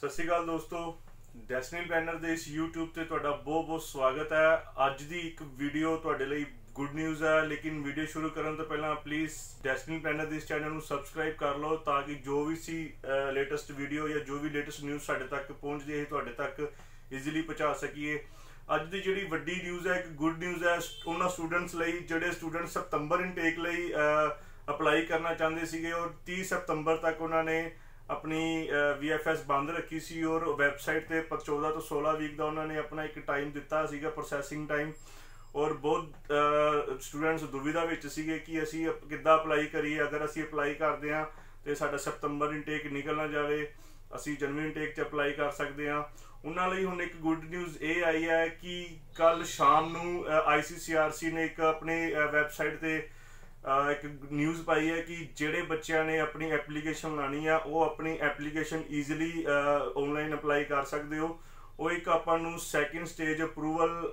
ਸਤਿ ਸ਼੍ਰੀ ਅਕਾਲ ਦੋਸਤੋ। Destiny planner ਦੇ ਇਸ YouTube ਤੇ ਤੁਹਾਡਾ ਬਹੁਤ ਬਹੁਤ ਸਵਾਗਤ ਹੈ। ਅੱਜ ਦੀ ਇੱਕ ਵੀਡੀਓ ਤੁਹਾਡੇ ਲਈ ਗੁੱਡ ਨਿਊਜ਼ ਹੈ, ਲੇਕਿਨ ਵੀਡੀਓ ਸ਼ੁਰੂ ਕਰਨ ਤੋਂ ਪਹਿਲਾਂ ਪਲੀਜ਼ ਡੈਸਟੀਨੀ ਪਲੈਨਰ ਦੇ ਇਸ ਚੈਨਲ ਨੂੰ ਸਬਸਕ੍ਰਾਈਬ ਕਰ ਲਓ ਤਾਂ ਕਿ ਜੋ ਵੀ ਸੀ ਲੇਟੈਸਟ ਵੀਡੀਓ ਜਾਂ ਜੋ ਵੀ ਲੇਟੈਸਟ ਨਿਊਜ਼ ਸਾਡੇ ਤੱਕ ਪਹੁੰਚਦੀ ਹੈ ਤੁਹਾਡੇ ਤੱਕ ਈਜ਼ੀਲੀ ਪਹੁੰਚਾ ਸਕੀਏ। ਅੱਜ ਦੀ ਜਿਹੜੀ ਵੱਡੀ ਨਿਊਜ਼ ਹੈ, ਇੱਕ ਗੁੱਡ ਨਿਊਜ਼ ਹੈ ਉਹਨਾਂ ਸਟੂਡੈਂਟਸ ਲਈ ਜਿਹੜੇ ਸਟੂਡੈਂਟ ਸਤੰਬਰ ਇਨਟੇਕ ਲਈ ਅਪਲਾਈ ਕਰਨਾ ਚਾਹੁੰਦੇ ਸੀਗੇ ਔਰ 30 ਸਤੰਬਰ ਤੱਕ ਉਹਨਾਂ ਨੇ ਆਪਣੀ VFS ਬੰਦ ਰੱਖੀ ਸੀ ਔਰ ਵੈਬਸਾਈਟ ਤੇ 14 ਤੋਂ 16 ਵੀਕ ਦਾ ਉਹਨਾਂ ਨੇ ਆਪਣਾ ਇੱਕ ਟਾਈਮ ਦਿੱਤਾ ਸੀਗਾ ਪ੍ਰੋਸੈਸਿੰਗ ਟਾਈਮ ਔਰ ਬਹੁਤ ਸਟੂਡੈਂਟਸ ਦੁਵਿਧਾ ਵਿੱਚ ਸੀਗੇ ਕਿ ਅਸੀਂ ਕਿੱਦਾਂ ਅਪਲਾਈ ਕਰੀਏ, ਅਗਰ ਅਸੀਂ ਅਪਲਾਈ ਕਰਦੇ ਹਾਂ ਤੇ ਸਾਡਾ ਸਤੰਬਰ ਇਨਟੇਕ ਨਿਕਲ ਨਾ ਜਾਵੇ, ਅਸੀਂ ਜਨਵਰੀ ਇਨਟੇਕ 'ਚ ਅਪਲਾਈ ਕਰ ਸਕਦੇ ਹਾਂ। ਉਹਨਾਂ ਲਈ ਹੁਣ ਇੱਕ ਗੁੱਡ ਨਿਊਜ਼ ਇਹ ਆਈ ਹੈ ਕਿ ਕੱਲ ਸ਼ਾਮ ਨੂੰ ICCRC ਨੇ ਇੱਕ ਆਪਣੇ ਵੈਬਸਾਈਟ ਤੇ ਇੱਕ ਨਿਊਜ਼ ਪਾਈ ਹੈ ਕਿ ਜਿਹੜੇ ਬੱਚਿਆਂ ਨੇ ਆਪਣੀ ਐਪਲੀਕੇਸ਼ਨ ਲਾਣੀ ਆ, ਉਹ ਆਪਣੀ ਐਪਲੀਕੇਸ਼ਨ ਈਜ਼ੀਲੀ ਆਨਲਾਈਨ ਅਪਲਾਈ ਕਰ ਸਕਦੇ ਹੋ। ਉਹ ਇੱਕ ਆਪਾਂ ਨੂੰ ਸੈਕਿੰਡ ਸਟੇਜ ਅਪਰੂਵਲ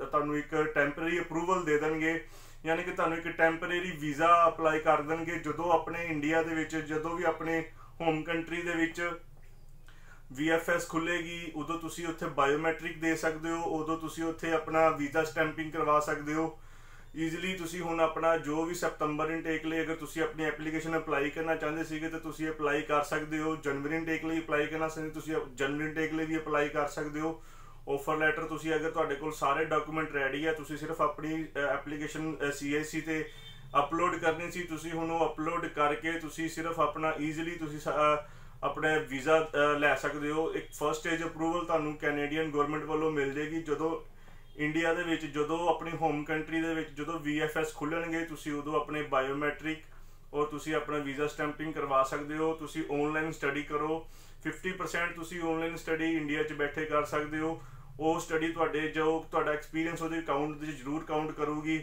ਤੁਹਾਨੂੰ ਇੱਕ ਟੈਂਪਰੇਰੀ ਅਪਰੂਵਲ ਦੇ ਦੇਣਗੇ। ਯਾਨੀ ਕਿ ਤੁਹਾਨੂੰ ਇੱਕ ਟੈਂਪਰੇਰੀ ਵੀਜ਼ਾ ਅਪਲਾਈ ਕਰ ਦੇਣਗੇ, ਜਦੋਂ ਆਪਣੇ ਇੰਡੀਆ ਦੇ ਵਿੱਚ, ਜਦੋਂ ਵੀ ਆਪਣੇ ਹੋਮ ਕੰਟਰੀ ਦੇ ਵਿੱਚ VFS ਖੁੱਲੇਗੀ ਉਦੋਂ ਤੁਸੀਂ ਉੱਥੇ ਬਾਇਓਮੈਟ੍ਰਿਕ ਦੇ ਸਕਦੇ ਹੋ, ਉਦੋਂ ਤੁਸੀਂ ਉੱਥੇ ਆਪਣਾ ਵੀਜ਼ਾ ਸਟੈਂਪਿੰਗ ਕਰਵਾ ਸਕਦੇ ਹੋ। ਈਜ਼ੀਲੀ ਤੁਸੀਂ ਹੁਣ ਆਪਣਾ ਜੋ ਵੀ ਸਤੰਬਰ ਇਨਟੇਕ ਲਈ ਅਗਰ ਤੁਸੀਂ ਆਪਣੀ ਐਪਲੀਕੇਸ਼ਨ ਅਪਲਾਈ ਕਰਨਾ ਚਾਹੁੰਦੇ ਸੀਗੇ ਤਾਂ ਤੁਸੀਂ ਅਪਲਾਈ ਕਰ ਸਕਦੇ ਹੋ। ਜਨਵਰੀ ਇਨਟੇਕ ਲਈ ਅਪਲਾਈ ਕਰਨਾ ਚਾਹੁੰਦੇ ਤੁਸੀਂ ਜਨਵਰੀ ਇਨਟੇਕ ਲਈ ਵੀ ਅਪਲਾਈ ਕਰ ਸਕਦੇ ਹੋ। ਆਫਰ ਲੈਟਰ ਤੁਸੀਂ ਅਗਰ ਤੁਹਾਡੇ ਕੋਲ ਸਾਰੇ ਡਾਕੂਮੈਂਟ ਰੈਡੀ ਹੈ ਤੁਸੀਂ ਸਿਰਫ ਆਪਣੀ ਐਪਲੀਕੇਸ਼ਨ CIC ਤੇ ਅਪਲੋਡ ਕਰਨੀ ਸੀ, ਤੁਸੀਂ ਹੁਣ ਉਹ ਅਪਲੋਡ ਕਰਕੇ ਤੁਸੀਂ ਸਿਰਫ ਆਪਣਾ ਈਜ਼ੀਲੀ ਤੁਸੀਂ ਆਪਣੇ ਵੀਜ਼ਾ ਲੈ ਸਕਦੇ ਹੋ। ਇੱਕ ਫਰਸਟ ਸਟੇਜ ਅਪਰੂਵਲ ਤੁਹਾਨੂੰ ਕੈਨੇਡੀਅਨ ਗਵਰਨਮੈਂਟ ਵੱਲੋਂ ਮਿਲ ਜੇਗੀ ਜਦੋਂ ਇੰਡੀਆ ਦੇ ਵਿੱਚ ਜਦੋਂ ਆਪਣੀ ਹੋਮ ਕੰਟਰੀ ਦੇ ਵਿੱਚ ਜਦੋਂ VFS ਖੁੱਲਣਗੇ, ਤੁਸੀਂ ਉਦੋਂ ਆਪਣੇ ਬਾਇਓਮੈਟ੍ਰਿਕ ਔਰ ਤੁਸੀਂ ਆਪਣਾ ਵੀਜ਼ਾ ਸਟੈਂਪਿੰਗ ਕਰਵਾ ਸਕਦੇ ਹੋ, ਤੁਸੀਂ ਆਨਲਾਈਨ ਸਟੱਡੀ ਕਰੋ 50% ਤੁਸੀਂ ਆਨਲਾਈਨ ਸਟੱਡੀ ਇੰਡੀਆ 'ਚ ਬੈਠੇ ਕਰ ਸਕਦੇ ਹੋ, ਉਹ ਸਟੱਡੀ ਤੁਹਾਡੇ ਜੋ ਤੁਹਾਡਾ ਐਕਸਪੀਰੀਅੰਸ ਉਹਦੇ ਅਕਾਊਂਟ ਦੇ ਜ਼ਰੂਰ ਕਾਊਂਟ ਕਰੂਗੀ।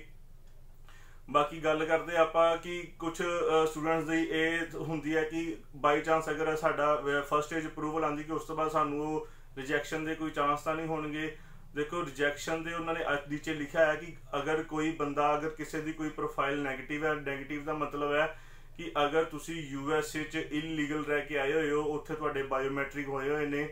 ਬਾਕੀ ਗੱਲ ਕਰਦੇ ਆਪਾਂ ਕਿ ਕੁਝ ਸਟੂਡੈਂਟਸ ਦੀ ਇਹ ਹੁੰਦੀ ਹੈ ਕਿ ਬਾਈ ਚਾਂਸ ਅਗਰ ਸਾਡਾ ਫਰਸਟ ਸਟੇਜ ਅਪਰੂਵਲ ਆਂਦੀ ਕਿ ਉਸ ਤੋਂ ਬਾਅਦ ਸਾਨੂੰ ਉਹ ਰਿਜੈਕਸ਼ਨ ਦੇ ਕੋਈ ਚਾਂਸ ਤਾਂ ਨਹੀਂ ਹੋਣਗੇ। ਦੇਖੋ ਰਿਜੈਕਸ਼ਨ ਦੇ ਉਹਨਾਂ ਨੇ ਨੀਚੇ ਲਿਖਿਆ ਹੈ ਕਿ ਅਗਰ ਕੋਈ ਬੰਦਾ, ਅਗਰ ਕਿਸੇ ਦੀ ਕੋਈ ਪ੍ਰੋਫਾਈਲ 네ਗੇਟਿਵ ਹੈ 네ਗੇਟਿਵ ਦਾ ਮਤਲਬ ਹੈ ਕਿ ਅਗਰ ਤੁਸੀਂ ਯੂਐਸਏ ਚ ਇਲੀਗਲ ਰਹਿ ਕੇ ਆਏ ਹੋਏ ਹੋ, ਉੱਥੇ ਤੁਹਾਡੇ ਬਾਇਓਮੈਟ੍ਰਿਕ ਹੋਏ ਹੋਏ ਨੇ,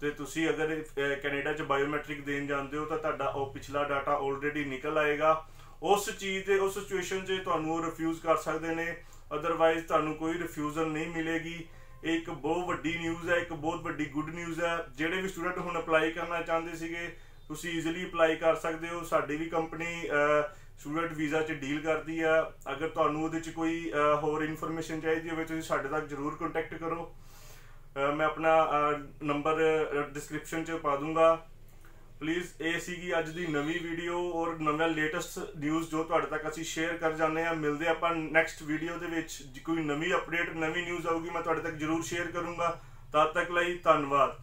ਤੇ ਤੁਸੀਂ ਅਗਰ ਕੈਨੇਡਾ ਚ ਬਾਇਓਮੈਟ੍ਰਿਕ ਦੇਣ ਜਾਂਦੇ ਹੋ, ਤਾਂ ਤੁਹਾਡਾ ਉਹ ਪਿਛਲਾ ਡਾਟਾ ਆਲਰੇਡੀ ਨਿਕਲ ਆਏਗਾ। ਉਸ ਚੀਜ਼ ਤੇ ਉਸ ਸਿਚੁਏਸ਼ਨ 'ਚ ਤੁਹਾਨੂੰ ਉਹ ਰਿਫਿਊਜ਼ ਕਰ ਸਕਦੇ ਨੇ। ਅਦਰਵਾਈਜ਼ ਤੁਹਾਨੂੰ ਕੋਈ ਰਿਫਿਊਜ਼ਲ ਨਹੀਂ ਮਿਲੇਗੀ। ਇਹ ਇੱਕ ਬਹੁਤ ਵੱਡੀ ਨਿਊਜ਼ ਹੈ, ਇੱਕ ਬਹੁਤ ਵੱਡੀ ਗੁੱਡ ਨਿਊਜ਼ ਹੈ। ਜਿਹੜੇ ਵੀ ਸਟੂਡੈਂਟ ਹੁਣ ਅਪਲਾਈ ਕਰਨਾ ਚਾਹੁੰਦੇ ਸੀਗੇ ਤੁਸੀਂ ਈਜ਼ੀਲੀ ਅਪਲਾਈ ਕਰ ਸਕਦੇ ਹੋ, ਸਾਡੀ ਵੀ ਕੰਪਨੀ ਸਟੂਡੈਂਟ ਵੀਜ਼ਾ 'ਚ ਡੀਲ ਕਰਦੀ ਆ। ਅਗਰ ਤੁਹਾਨੂੰ ਉਹਦੇ 'ਚ ਕੋਈ ਹੋਰ ਇਨਫੋਰਮੇਸ਼ਨ ਚਾਹੀਦੀ ਹੋਵੇ, ਤੁਸੀਂ ਸਾਡੇ ਤੱਕ ਜਰੂਰ ਕੰਟੈਕਟ ਕਰੋ। ਮੈਂ ਆਪਣਾ ਨੰਬਰ ਡਿਸਕ੍ਰਿਪਸ਼ਨ 'ਚ ਪਾ ਦੂੰਗਾ। ਪਲੀਜ਼ ਇਹ ਸੀਗੀ ਅੱਜ ਦੀ ਨਵੀਂ ਵੀਡੀਓ ਔਰ ਨਵਾਂ ਲੇਟੈਸਟ ਨਿਊਜ਼ ਜੋ ਤੁਹਾਡੇ ਤੱਕ ਅਸੀਂ ਸ਼ੇਅਰ ਕਰ ਜਾਂਦੇ ਆ ਮਿਲਦੇ ਆਪਾਂ ਨੈਕਸਟ ਵੀਡੀਓ ਦੇ ਵਿੱਚ। ਕੋਈ ਨਵੀਂ ਅਪਡੇਟ ਨਵੀਂ ਨਿਊਜ਼ ਆਊਗੀ, ਮੈਂ ਤੁਹਾਡੇ ਤੱਕ ਜਰੂਰ ਸ਼ੇਅਰ ਕਰੂੰਗਾ। ਤਦ ਤੱਕ ਲਈ ਧੰਨਵਾਦ।